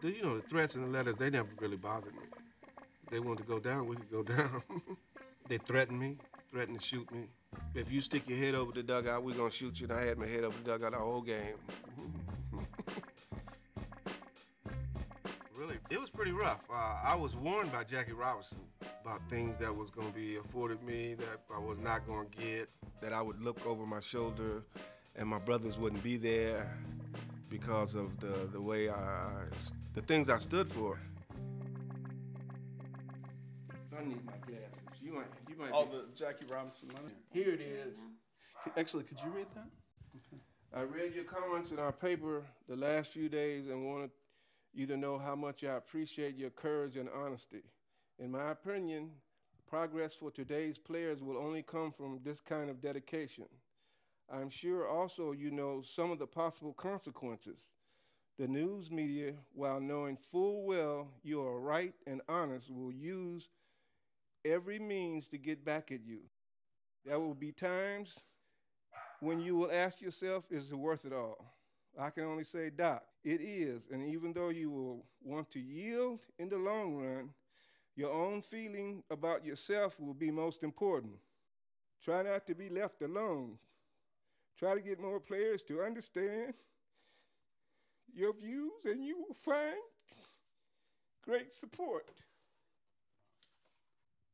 The, you know, the threats and the letters, they never really bothered me. If they wanted to go down, we could go down. they threatened me, threatened to shoot me. If you stick your head over the dugout, we're gonna shoot you. And I had my head over the dugout the whole game. really, it was pretty rough. Uh, I was warned by Jackie Robinson about things that was gonna be afforded me that I was not gonna get, that I would look over my shoulder and my brothers wouldn't be there because of the, the way I, the things I stood for. I need my glasses. You might, you might. All be- the Jackie Robinson money. Here it is. Actually, could you read that? I read your comments in our paper the last few days and wanted you to know how much I appreciate your courage and honesty. In my opinion, progress for today's players will only come from this kind of dedication. I'm sure also you know some of the possible consequences. The news media, while knowing full well you are right and honest, will use every means to get back at you. There will be times when you will ask yourself, is it worth it all? I can only say, Dock, it is. And even though you will want to yield in the long run, your own feeling about yourself will be most important. Try not to be left alone. Try to get more players to understand your views, and you will find great support.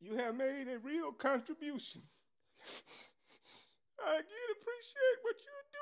You have made a real contribution. I again appreciate what you're doing.